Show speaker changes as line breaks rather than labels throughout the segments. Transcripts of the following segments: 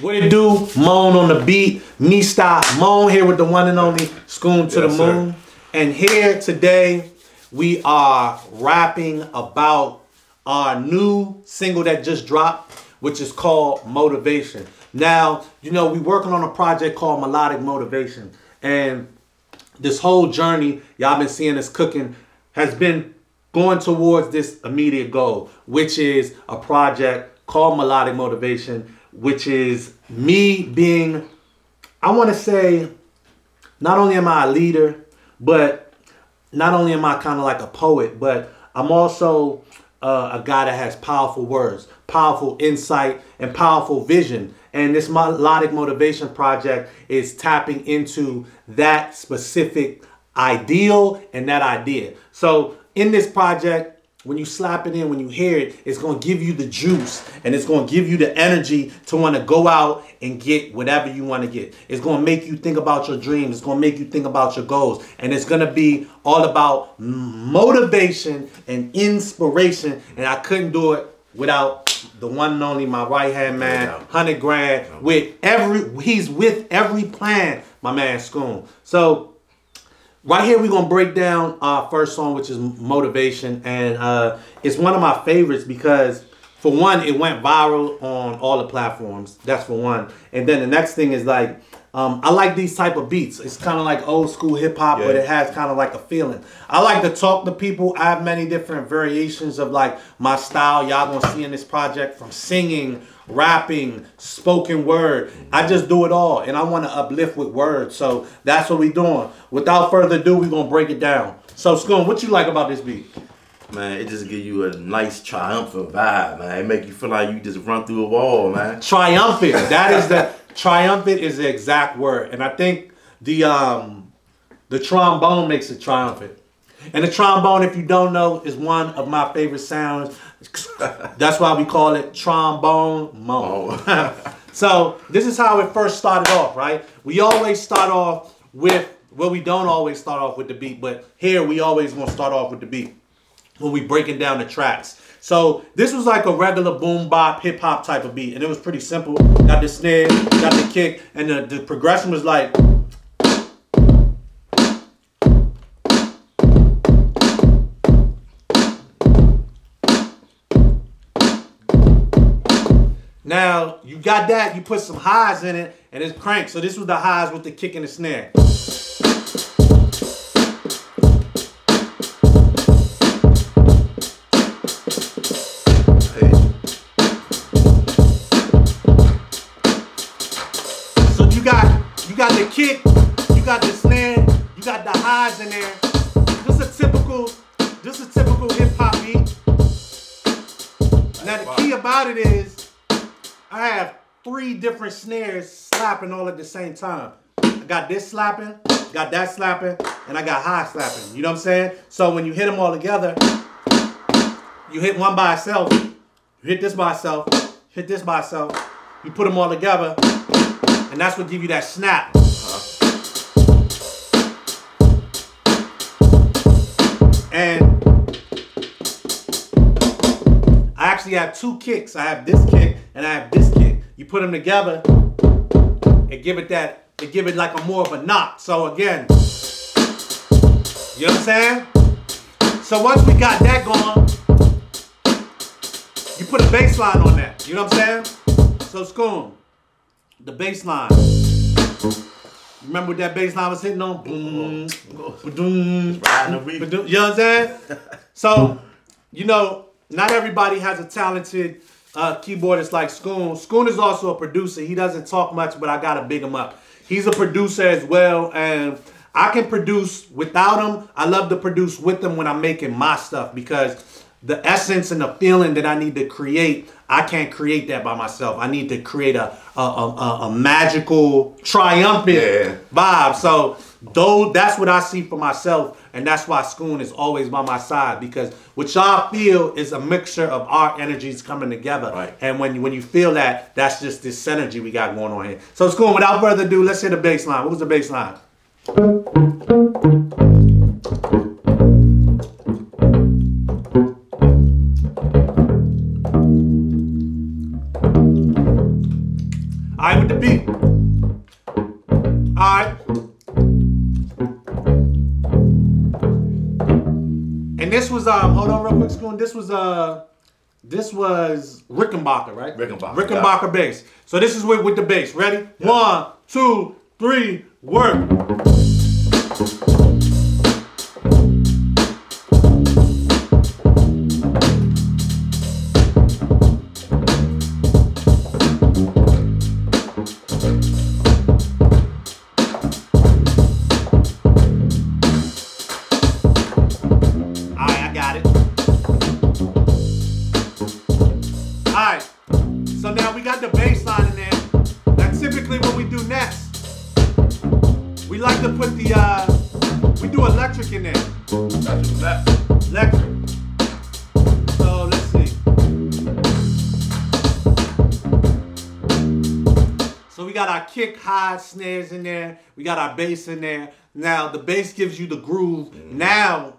What it do? Mone on the beat. Me stop. Mone here with the one and only Schoon to
Yes,
the Moon. And here today we are rapping about our new single that just dropped, which is called Motivation. Now, you know, we working on a project called Melodic Motivation. And this whole journey y'all been seeing us cooking has been going towards this immediate goal, which is a project called Melodic Motivation, which is me being, I want to say, not only am I a leader, but not only am I kind of like a poet, but I'm also uh, a guy that has powerful words, powerful insight, and powerful vision. And this melodic motivation project is tapping into that specific ideal and that idea. So in this project, when you slap it in, when you hear it, it's gonna give you the juice and it's gonna give you the energy to wanna go out and get whatever you wanna get. It's gonna make you think about your dreams, it's gonna make you think about your goals, and it's gonna be all about motivation and inspiration. And I couldn't do it without the one and only my right hand man, hundred grand, with every he's with every plan, my man Schoon. So Right here, we're gonna break down our first song, which is Motivation, and uh, it's one of my favorites because, for one, it went viral on all the platforms. That's for one, and then the next thing is like, um, I like these type of beats. It's kind of like old school hip hop, but it has kind of like a feeling. I like to talk to people. I have many different variations of like my style. Y'all gonna see in this project from singing, rapping, spoken word. I just do it all, and I want to uplift with words. So that's what we doing. Without further ado, we gonna break it down. So, Schoon, what you like about this beat?
Man, it just give you a nice triumphant vibe, man. It make you feel like you just run through a wall, man.
Triumphant. That is the triumphant is the exact word, and I think the um the trombone makes it triumphant. And the trombone, if you don't know, is one of my favorite sounds. That's why we call it trombone Mone. so this is how it first started off, right? We always start off with well, we don't always start off with the beat, but here we always want to start off with the beat when we breaking down the tracks. So this was like a regular boom bop hip hop type of beat, and it was pretty simple. Got the snare, got the kick, and the, the progression was like. Now you got that, you put some highs in it, and it's cranked. So this was the highs with the kick and the snare. There. This a typical, this a typical hip hop beat. Now the key about it is, I have three different snares slapping all at the same time. I got this slapping, got that slapping, and I got high slapping. You know what I'm saying? So when you hit them all together, you hit one by itself, you hit this by itself, hit this by itself, you put them all together, and that's what give you that snap. And I actually have two kicks. I have this kick and I have this kick. You put them together and give it that, and give it like a more of a knock. So again, you know what I'm saying? So once we got that going, you put a bass line on that. You know what I'm saying? So Schoon, the bass line. Remember what that bass line was hitting on? Boom,
riding
ba-doom. You know what I'm saying? So, you know, not everybody has a talented uh, keyboardist like Schoon. Schoon is also a producer. He doesn't talk much, but I gotta big him up. He's a producer as well, and I can produce without him. I love to produce with him when I'm making my stuff because the essence and the feeling that I need to create, I can't create that by myself. I need to create a a, a, a- magical, triumphant
Yeah.
vibe. So though that's what I see for myself, and that's why Schoon is always by my side because what y'all feel is a mixture of our energies coming together.
Right.
And when you when you feel that, that's just this synergy we got going on here. So Schoon, without further ado, let's hit the bass line. What was the bass line? Quick, Schoon. This was uh this was Rickenbacker, right?
Rickenbacker,
Rickenbacker bass. So this is with with the bass. Ready? One, two, three, work. Got our kick, high snares in there. We got our bass in there. Now the bass gives you the groove. Now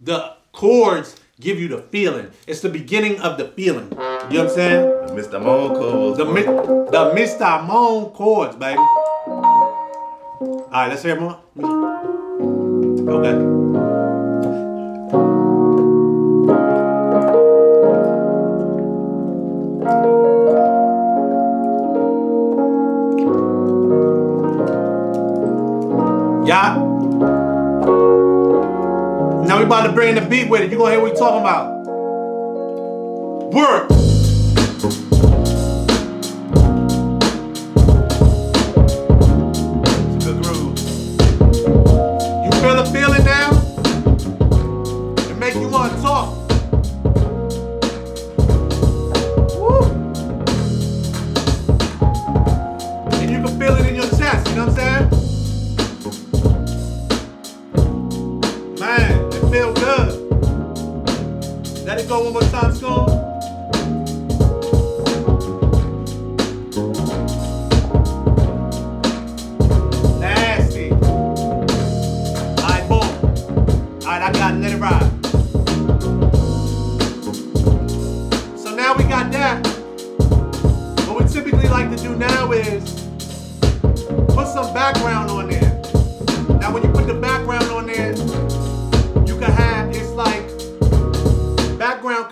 the chords give you the feeling. It's the beginning of the feeling. You know what I'm saying?
Mr. Monco.
The mi- the Mr. Mone chords, baby. All right, let's hear more. Okay. Yeah. Now we about to bring the beat with it. You gonna hear what we talking about? Work. Go one more time, Schoon.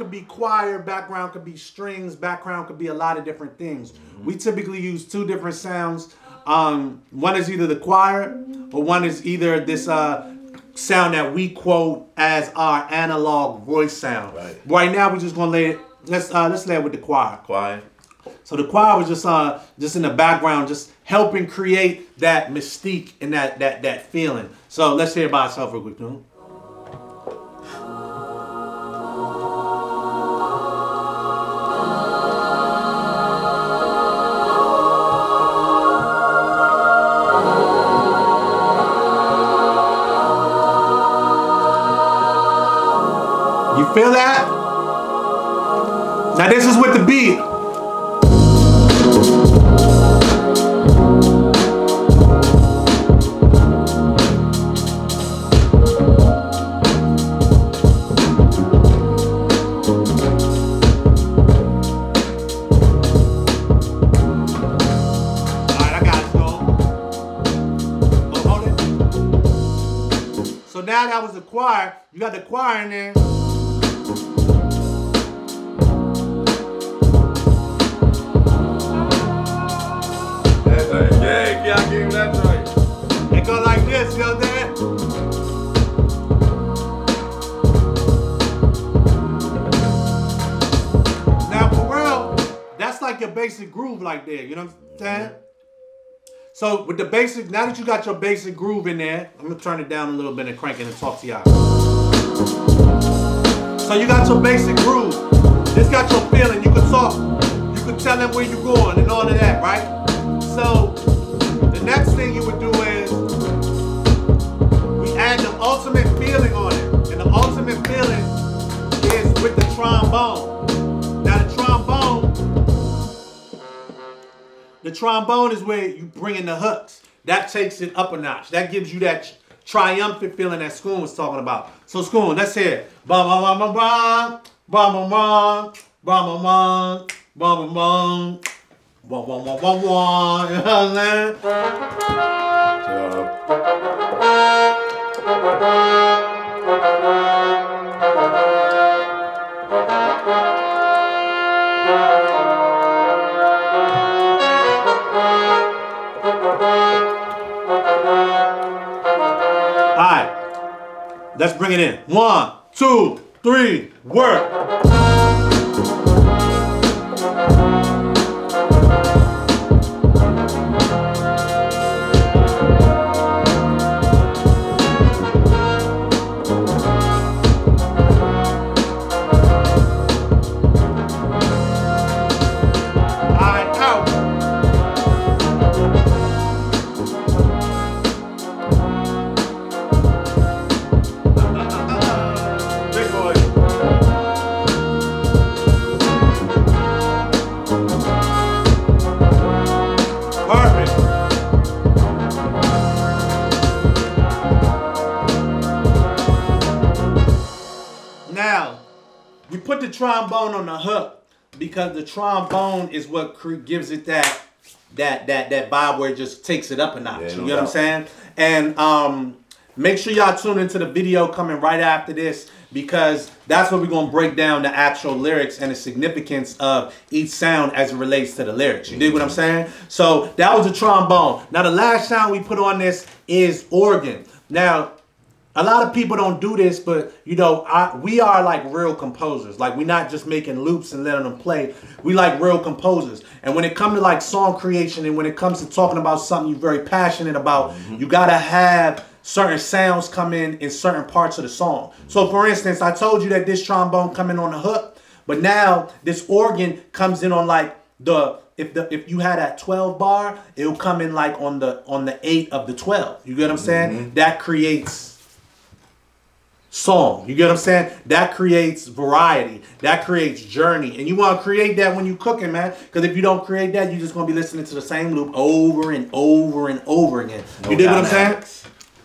Could be choir, background could be strings, background could be a lot of different things. We typically use two different sounds. Um, one is either the choir, or one is either this uh, sound that we quote as our analog voice sound.
Right.
Right now, we're just gonna lay it. Let's uh, let's lay it with the choir.
Choir.
So the choir was just uh just in the background, just helping create that mystique and that that that feeling. So let's hear it by itself real quick. Feel that? Now this is with the beat. Now that was the choir. You got the choir in there. Like your basic groove like there, you know what I'm saying? So with the basic, now that you got your basic groove in there, I'm gonna turn it down a little bit and crank it and talk to y'all. So you got your basic groove. This got your feeling. You can talk. You can tell them where you're going and all of that, right? So the next thing you would do is we add the ultimate feeling on it. And the ultimate feeling is with the trombone. The trombone is where you bring in the hooks. That takes it up a notch. That gives you that triumphant feeling that Schoon was talking about. So Schoon, let's hear it. Bum bum bum bum bum bum bum bum bum bum bum bum bum One, one, one, one, one. You know what I'm saying? All let's bring it in. One, two, three, work. Trombone on the hook because the trombone is what gives it that that that that vibe where it just takes it up a notch.
Yeah,
you know what I'm saying? And um, make sure y'all tune into the video coming right after this because that's where we're gonna break down the actual lyrics and the significance of each sound as it relates to the lyrics. You dig what I'm saying? So that was the trombone. Now the last sound we put on this is organ. Now a lot of people don't do this, but you know, I, we are like real composers. Like we're not just making loops and letting them play. We like real composers. And when it comes to like song creation and when it comes to talking about something you're very passionate about, mm-hmm. you gotta have certain sounds come in in certain parts of the song. So for instance, I told you that this trombone come in on the hook, but now this organ comes in on like the if the if you had that 12 bar, it'll come in like on the on the 8 of the 12. You get what I'm saying? Mm-hmm. That creates song. You get what I'm saying? That creates variety. That creates journey. And you want to create that when you cooking, man. Because if you don't create that, you're just gonna be listening to the same loop over and over and over again. you dig what I'm saying?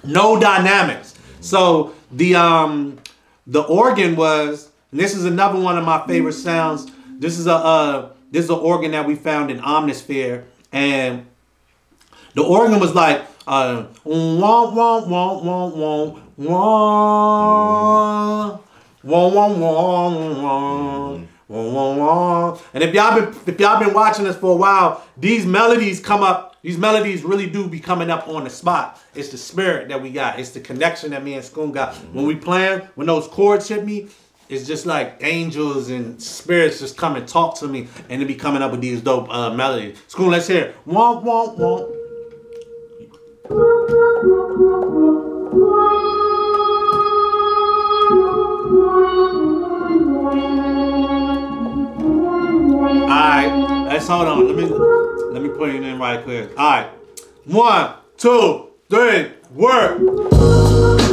No dynamics. So the um the organ was this is another one of my favorite sounds. This is a uh this is an organ that we found in Omnisphere and the organ was like uh, wah, wah, wah, wah, wah, wah. Wah, wah, wah, wah, wah, wah, wah. And if y'all been if y'all been watching us for a while, these melodies come up. These melodies really do be coming up on the spot. It's the spirit that we got. It's the connection that me and Schoon got. When we playing, when those chords hit me, it's just like angels and spirits just come and talk to me, and they be coming up with these dope uh, melodies. Schoon, let's hear. Womp womp womp. Alright, let's hold on. Let me let me put it in right quick. Alright. One, two, three, work.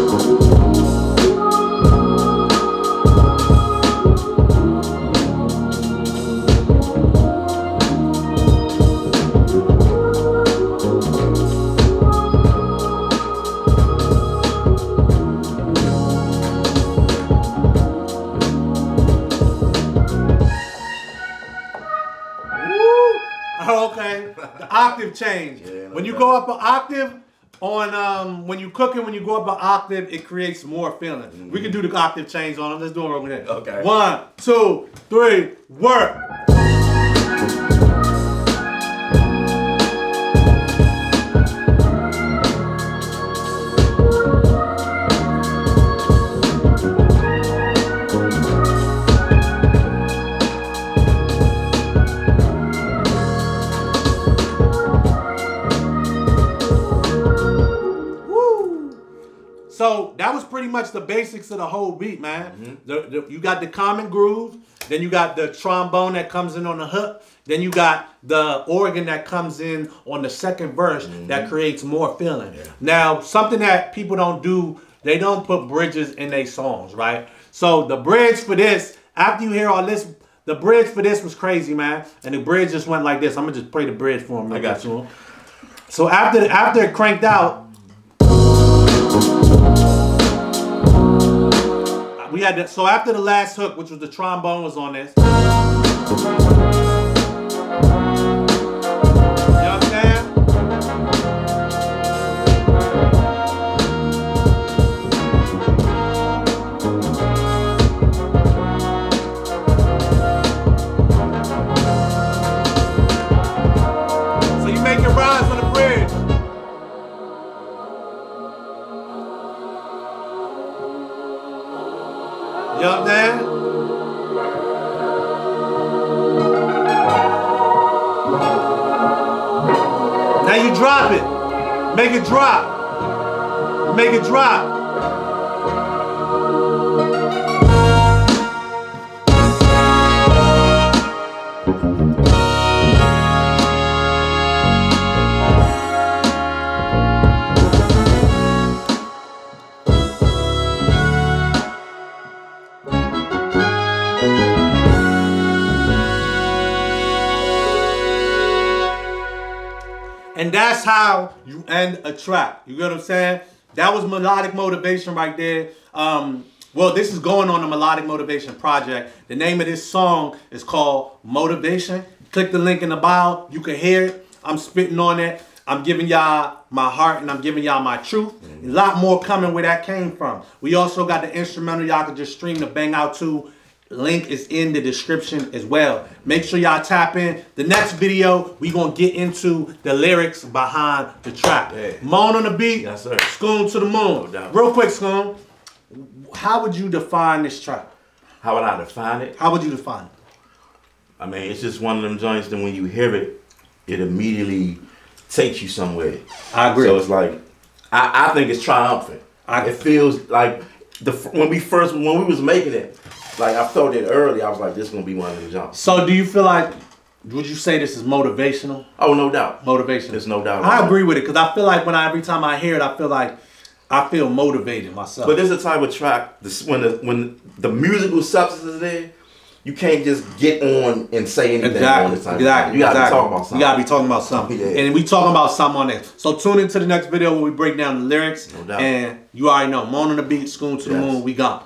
Octave change.
Yeah,
when you
doubt.
go up an octave on um when you cooking, when you go up an octave, it creates more feeling. We can do the octave change on them. Let's do it over there.
Okay.
One, two, three, work. Much the basics of the whole beat, man. Mm-hmm. The- the- you got the common groove, then you got the trombone that comes in on the hook, then you got the organ that comes in on the second verse mm-hmm. that creates more feeling. Now, something that people don't do, they don't put bridges in their songs, right? So the bridge for this, after you hear all this, the bridge for this was crazy, man. And the bridge just went like this. I'm gonna just play the bridge for him.
I got you.
So after after it cranked out, had so after the last hook, which was the trombone, was on this. Make it drop. Make it drop. That's how you end a track. You get what I'm saying? That was melodic motivation right there. Um, well, this is going on the Melodic Motivation Project. The name of this song is called Motivation. Click the link in the bio. You can hear it. I'm spitting on it. I'm giving y'all my heart and I'm giving y'all my truth. A lot more coming where that came from. We also got the instrumental y'all can just stream the bang out to. Link is in the description as well. Make sure y'all tap in. The next video, we gonna get into the lyrics behind the track.
Yeah.
Mone on the beat.
Yes, sir.
Schoon to the moon.
No.
Real quick, Schoon. How would you define this track?
How would I define it?
How would you define it?
I mean, it's just one of them joints that when you hear it, it immediately takes you somewhere.
I agree.
So it's like, I, I think it's triumphant.
I-
it feels like the when we first when we was making it, like I felt it early. I was like, this is gonna be one of the jumps.
So do you feel like would you say this is motivational?
Oh, no doubt.
Motivation.
There's no doubt.
I agree with it because I feel like when I every time I hear it, I feel like I feel motivated myself.
But this is a type of track. This when the when the musical substance is there, you can't just get on and say anything
Exactly. Exactly.
You gotta
exactly.
talk about something.
You gotta be talking about something.
Yeah.
And we talking about something on there. So tune into the next video where we break down the lyrics.
No doubt.
And you already know, Mone on the beat, Schoon to the Moon, we gone.